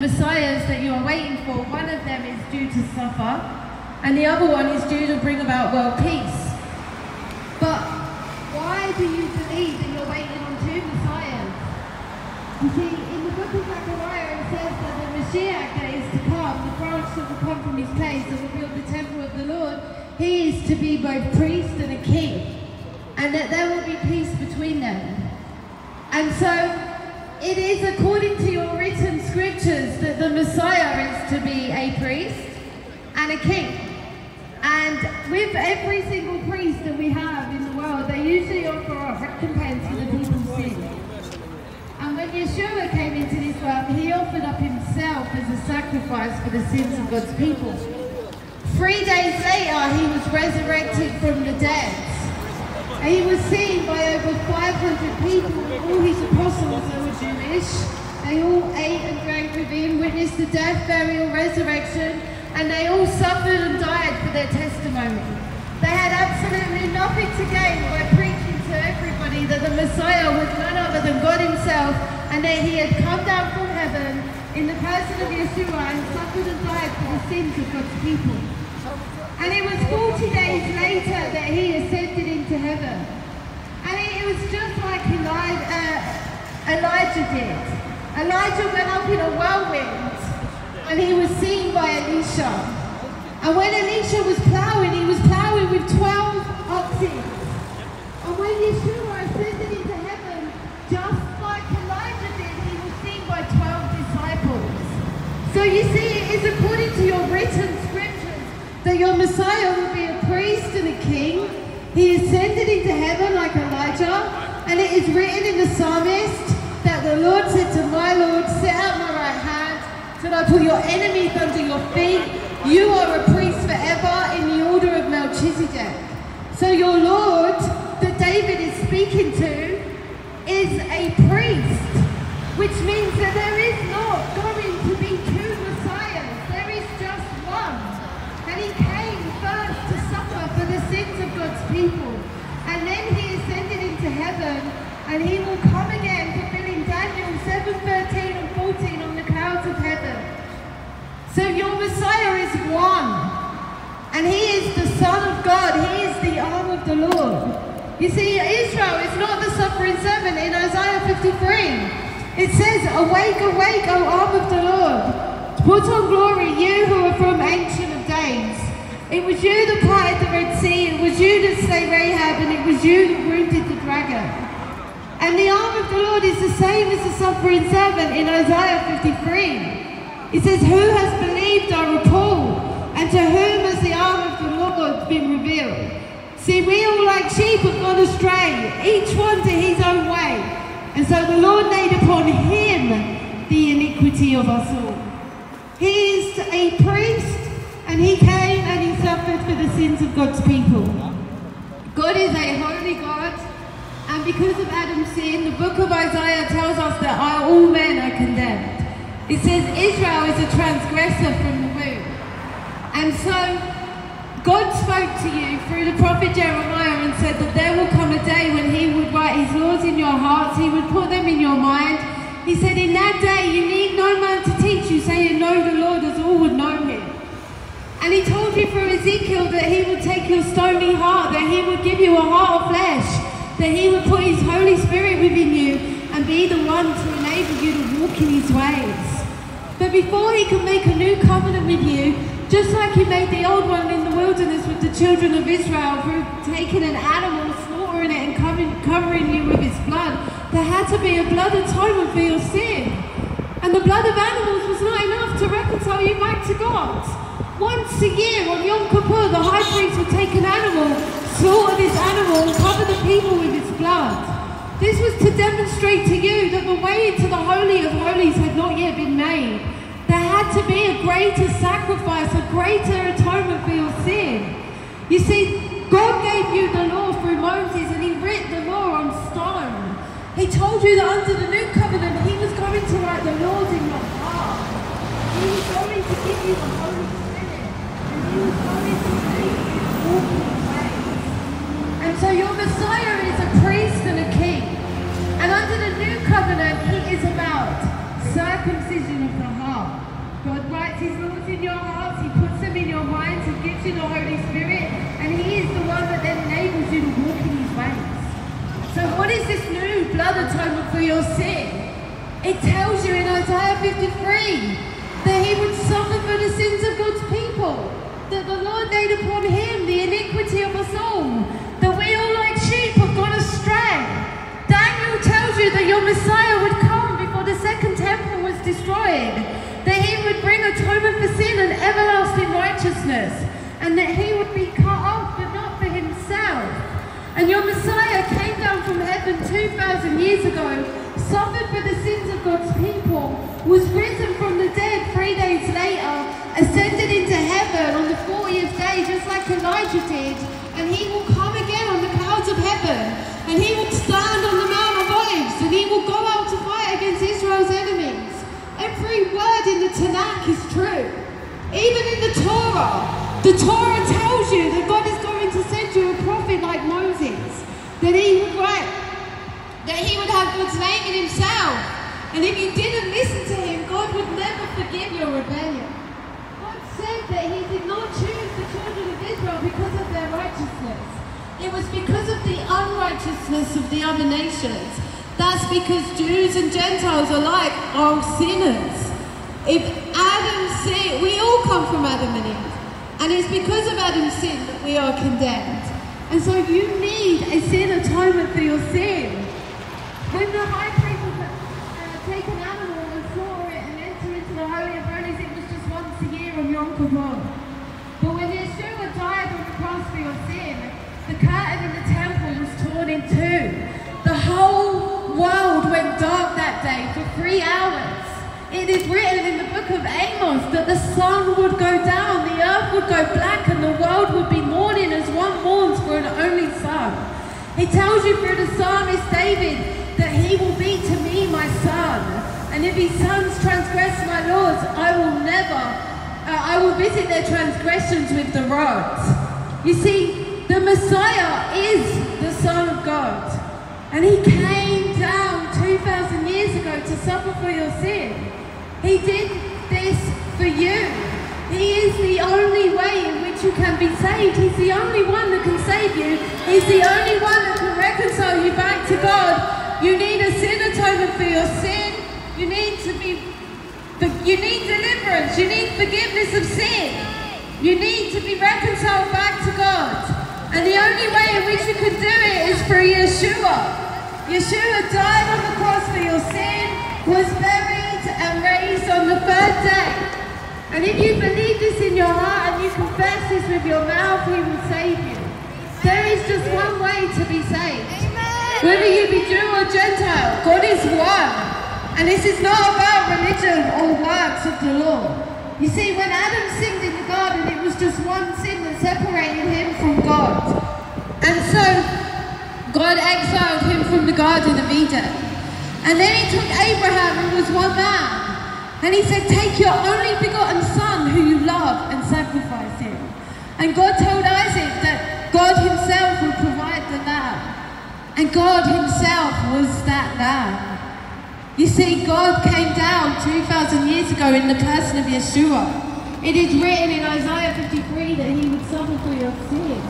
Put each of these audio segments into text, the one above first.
messiahs that you are waiting for, one of them is due to suffer, and the other one is due to bring about world peace. But why do you believe that you're waiting on two messiahs? You see, in the book of Zechariah, it says that the Mashiach that is to come, the branch that will come from his place that will build the temple of the Lord, he is to be both priest and a king, and that there will be peace between them. And so it is according to your written scriptures that the Messiah is to be a priest and a king. And with every single priest that we have in the world, they usually offer a recompense for the people's sin. And when Yeshua came into this world, he offered up himself as a sacrifice for the sins of God's people. Three days later, he was resurrected from the dead. And he was seen by over 500 people, all his apostles Jewish. They all ate and drank with him, witnessed the death, burial, resurrection, and they all suffered and died for their testimony. They had absolutely nothing to gain by preaching to everybody that the Messiah was none other than God himself and that he had come down from heaven in the person of Yeshua and suffered and died for the sins of God's people. And it was 40 days later that he ascended into heaven. And it, was just like Elijah, uh, Elijah did. Elijah went up in a whirlwind and he was seen by Elisha. And when Elisha was ploughing, he was ploughing with 12 oxen. And when Yeshua ascended into heaven, just like Elijah did, he was seen by 12 disciples. So you see, it is according to your written scriptures that your Messiah will be a priest and a king. He ascended into heaven like Elijah, and it is written in the psalmist the Lord said to my Lord, set out my right hand, till I put your enemies under your feet. You are a priest forever in the order of Melchizedek. So your Lord, that David is speaking to, is a priest, which means that there is not going to be two Messiahs. There is just one. And he came first to suffer for the sins of God's people. And then he ascended into heaven and he will come again fulfilling Daniel 7, 13 and 14 on the clouds of heaven. So your Messiah is one. And he is the Son of God. He is the arm of the Lord. You see, Israel is not the suffering servant in Isaiah 53. It says, Awake, awake, O arm of the Lord. Put on glory, you who are from ancient of days. It was you that parted the Red Sea, it was you that slayed Rahab, and it was you that wounded the dragon. And the arm of the Lord is the same as the suffering servant in Isaiah 53. It says, Who has believed our report, and to whom has the arm of the Lord been revealed? See, we all like sheep have gone astray, each one to his own way. And so the Lord laid upon him the iniquity of us all. He is a priest and he came and he suffered for the sins of God's people. God is a holy God and because of Adam's sin, the book of Isaiah tells us that all men are condemned. It says Israel is a transgressor from the womb. And so God spoke to you through the prophet Jeremiah and said that there will come a day when he would write his laws in your hearts, he would put them in your mind, he said, In that day you need no man to teach you, saying, Know the Lord as all would know him. And he told you through Ezekiel that he would take your stony heart, that he would give you a heart of flesh, that he would put his Holy Spirit within you and be the one to enable you to walk in his ways. But before he could make a new covenant with you, just like he made the old one in the wilderness with the children of Israel through taking an animal, slaughtering it and covering, covering you with his blood, there had to be a blood atonement for your sin. And the blood of animals was not enough to reconcile you back to God. Once a year on Yom Kippur, the high priest would take an animal, slaughter this animal, and cover the people with its blood. This was to demonstrate to you that the way into the Holy of Holies had not yet been made. There had to be a greater sacrifice, a greater atonement for your sin. You see, God gave you the law through Moses and he writ the law on stone. He told you that under the new covenant, he was going to write the laws in your heart. He was going to give you the Holy Spirit. And he was going to make you walk in ways. And so your Messiah is a under the new covenant, it is about circumcision of the heart. God writes his laws in your heart, he puts them in your minds, he gives you the Holy Spirit, and he is the one that then enables you to walk in his ways. So what is this new blood atonement for your sin? It tells you in Isaiah 53 that he would suffer for the sins of God's people, that the Lord laid upon him the iniquity of us all, that we all like that your Messiah would come before the second temple was destroyed, that he would bring atonement for sin and everlasting righteousness, and that he would be cut off but not for himself. And your Messiah came down from heaven 2,000 years ago, suffered for the sins of God's people, was risen from the dead three days later, ascended into heaven on the 40th day, just like Elijah did, and he will come again on the clouds of heaven, and he will stand on the Mount of Olives, and he will go out to fight against Israel's enemies. Every word in the Tanakh is true. Even in the Torah, the Torah tells you that God is going to send you a prophet like Moses, that he would write, that he would have God's name in himself. And if you didn't listen to him, God would never forgive your rebellion. God said that he did not choose the children of Israel because of their righteousness. It was because of the unrighteousness of the other nations. That's because Jews and Gentiles alike are all sinners. If Adam sinned, we all come from Adam and Eve. And it's because of Adam's sin that we are condemned. And so you need a sin atonement for your sin. When the high priest would uh, take an animal and slaughter it and enter into the Holy of Holies, it was just once a year on Yom Kippur. But when Yeshua died on the cross for your sin, the curtain in the temple was torn in two. The whole world went dark that day for three hours. It is written in the book of Amos that the sun would go down, the earth would go black, and the world would be mourning as one mourns for an only son. He tells you through the psalmist David that he will be to me my son. And if his sons transgress my laws, I will never, uh, I will visit their transgressions with the rod. You see, the Messiah is the Son of God. And he came down 2,000 years ago to suffer for your sin. He did this for you. He is the only way in which you can be saved. He's the only one that can save you. He's the only one that can reconcile you back to God. You need a sin atonement for your sin. You need to be, you need deliverance. You need forgiveness of sin. You need to be reconciled back to God. And the only way in which you can do it is through Yeshua. Yeshua died on the cross for your sin, was buried and raised on the third day. And if you believe this in your heart and you confess this with your mouth, he will save you. There is just one way to be saved. Whether you be Jew or Gentile, God is one. And this is not about religion or works of the law. You see, when Adam sinned in the garden, it was just one sin that separated him from God. And so, God exiled him from the Garden of Eden. And then he took Abraham, who was one man, and he said, Take your only begotten son, who you love, and sacrifice him. And God told Isaac that God himself would provide the lamb. And God himself was that lamb. You see, God came down 2,000 years ago in the person of Yeshua. It is written in Isaiah 53 that he would suffer for your sin.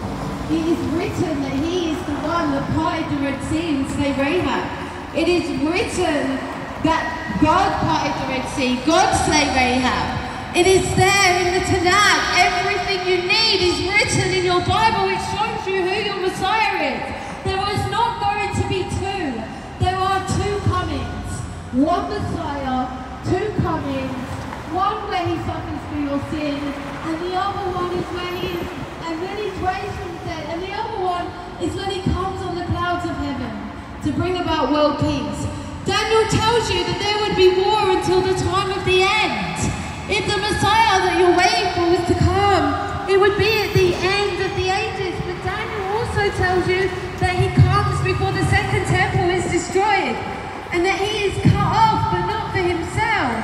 It is written that he is the one that parted the Red Sea and slay Rahab. It is written that God parted the Red Sea, God slay Rahab. It is there in the Tanakh. Everything you need is written in your Bible. It shows you who your Messiah is. There is not going to be two. There are two comings. One Messiah, two comings. One where he suffers for your sin, and the other one is where he is, and then he's raised from the dead. And the other one is when he comes on the clouds of heaven to bring about world peace. Daniel tells you that there would be war until the time of the end. If the Messiah that you're waiting for was to come, it would be at the end of the ages. But Daniel also tells you that he comes before the second temple is destroyed, and that he is cut off, but not for himself,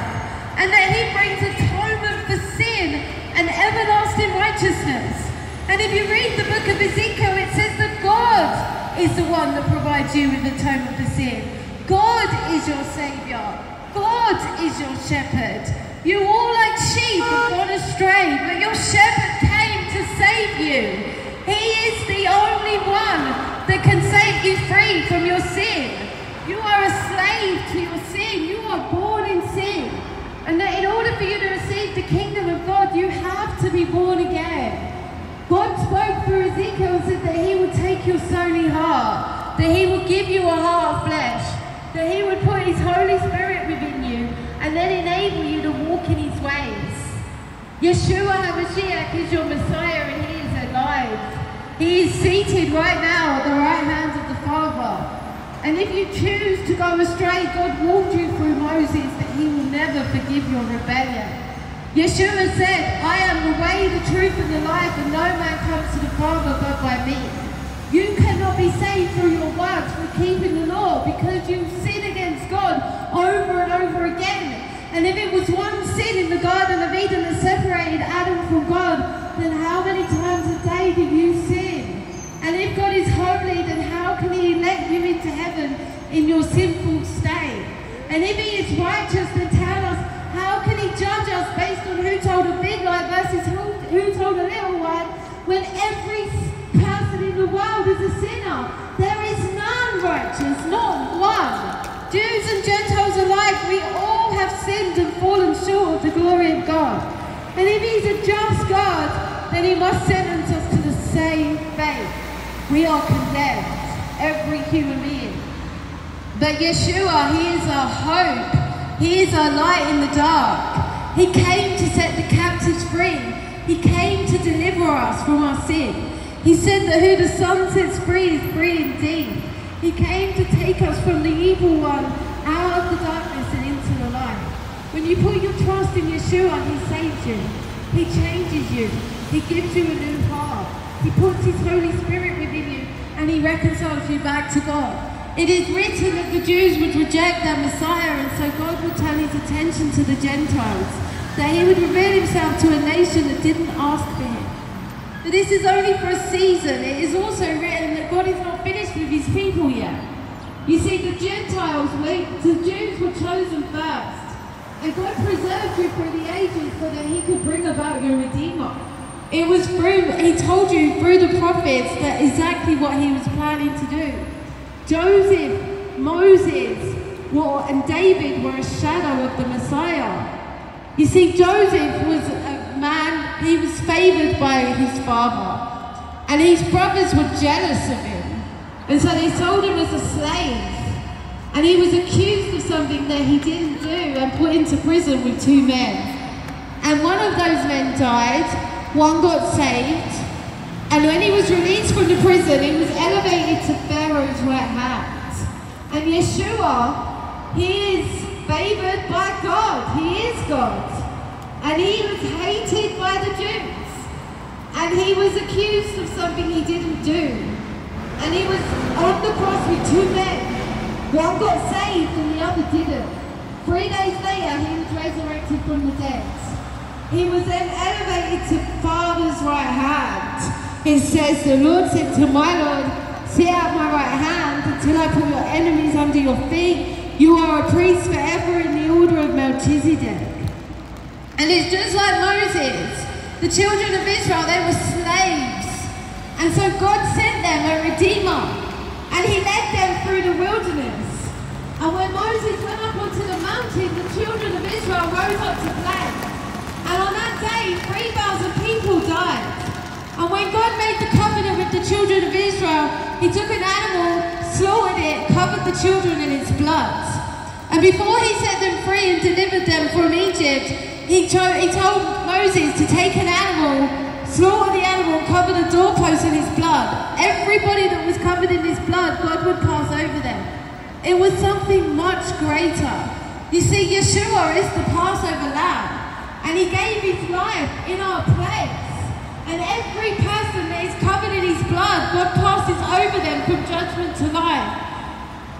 and that he brings atonement for sin and everlasting righteousness. And if you read the book of Ezekiel, is the one that provides you with atonement for sin. God is your Savior. God is your shepherd. You all like sheep have gone astray, but your shepherd came to save you. He is the only one that can set you free from your sin. You are a slave to your sin. You are born in sin. And that in order for you to receive the kingdom of God, you have to be born again. God spoke through Ezekiel and said that he would take your stony heart, that he would give you a heart of flesh, that he would put his Holy Spirit within you, and then enable you to walk in his ways. Yeshua HaMashiach is your Messiah and he is alive. He is seated right now at the right hand of the Father. And if you choose to go astray, God warned you through Moses that he will never forgive your rebellion. Yeshua said, I am the way, the truth, and the life, and no man comes to the Father but by me. You cannot be saved through your works, through keeping the law, because you sin against God over and over again. And if it was one sin in the Garden of Eden that separated Adam from God, then how many times a day do you sin? And if God is holy, then how can he let you into heaven in your sinful state? And if he is righteous, then tell us, how can he judge us based on who told a big lie versus who, who told a little one, when every person in the world is a sinner? There is none righteous, not one. Jews and Gentiles alike, we all sinned and fallen short of the glory of God. And if he's a just God, then he must sentence us to the same fate. We are condemned, every human being. But Yeshua, He is our hope. He is our light in the dark. He came to set the captives free. He came to deliver us from our sin. He said that who the Son sets free is free indeed. He came to take us from the evil one out of the darkness and into the light. When you put your trust in Yeshua, He saves you. He changes you. He gives you a new heart. He puts His Holy Spirit within you and He reconciles you back to God. It is written that the Jews would reject their Messiah and so God would turn His attention to the Gentiles, that He would reveal Himself to a nation that didn't ask for Him. But this is only for a season. It is also written that God is not finished with His people yet. You see, the Gentiles, the Jews were chosen first. And God preserved you through the ages so that He could bring about your Redeemer. It was through, he told you through the prophets that exactly what he was planning to do. Joseph, Moses, and David were a shadow of the Messiah. You see, Joseph was a man, he was favored by his father. And his brothers were jealous of him. And so they sold him as a slave. And he was accused of something that he didn't do and put into prison with two men. And one of those men died, one got saved, and when he was released from the prison, he was elevated to Pharaoh's right hand. And Yeshua, he is favored by God. He is God. And he was hated by the Jews. And he was accused of something he didn't do. And he was on the cross with two men. One got saved and the other didn't. Three days later, he was resurrected from the dead. He was then elevated to Father's right hand. It says, the Lord said to my Lord, sit at my right hand until I put your enemies under your feet. You are a priest forever in the order of Melchizedek. And it's just like Moses. The children of Israel, they were slaves. And so God sent them a redeemer. And he led them through the wilderness. And when Moses went up the children of Israel rose up to play. And on that day, 3,000 people died. And when God made the covenant with the children of Israel, he took an animal, slaughtered it, covered the children in its blood. And before he set them free and delivered them from Egypt, he, he told Moses to take an animal, slaughter the animal, cover the doorpost in his blood. Everybody that was covered in his blood, God would pass over them. It was something much greater. You see, Yeshua is the Passover lamb. And he gave his life in our place. And every person that is covered in his blood, God passes over them from judgment to life.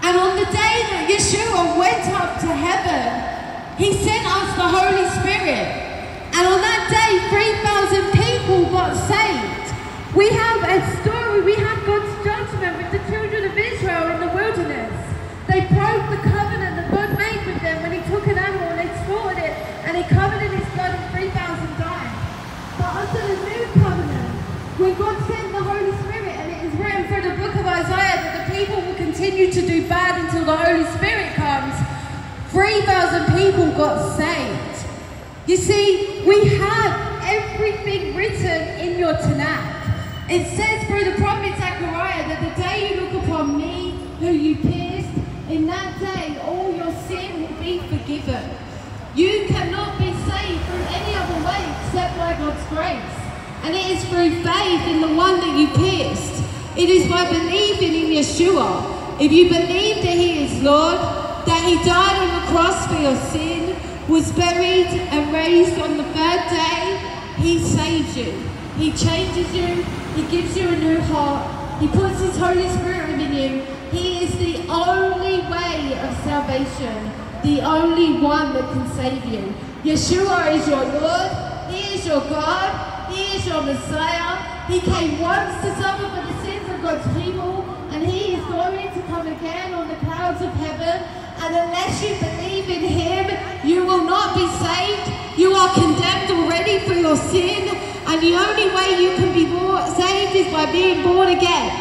And on the day that Yeshua went up to heaven, he sent us the Holy Spirit. And on that day, 3,000 people got saved. We have a story, we have God's judgment with the children of Israel in the wilderness. They broke the covenant with them when he took an animal and slaughtered it and he covered it under the new covenant, when God sent the Holy Spirit, and it is written through the book of Isaiah that the people will continue to do bad until the Holy Spirit comes. 3,000 people got saved. You see, we have everything written in your Tanakh. It says through the prophet Zechariah that the day you look upon me, who you pierced, in that day all sin will be forgiven. You cannot be saved through any other way except by God's grace. And it is through faith in the one that you pierced. It is by believing in Yeshua. If you believe that he is Lord, that he died on the cross for your sin, was buried and raised on the third day, he saves you. He changes you. He gives you a new heart. He puts his Holy Spirit within you. He is the only way of salvation, the only one that can save you. Yeshua is your Lord. He is your God. He is your Messiah. He came once to suffer for the sins of God's people, and he is going to come again on the clouds of heaven. And unless you believe in him, you will not be saved. You are condemned already for your sin, and the only way you can be saved is by being born again.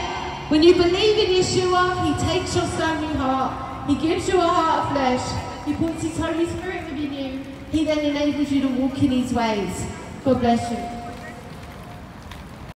When you believe in Yeshua, He takes your stony heart, He gives you a heart of flesh, He puts His Holy Spirit within you, He then enables you to walk in His ways. God bless you.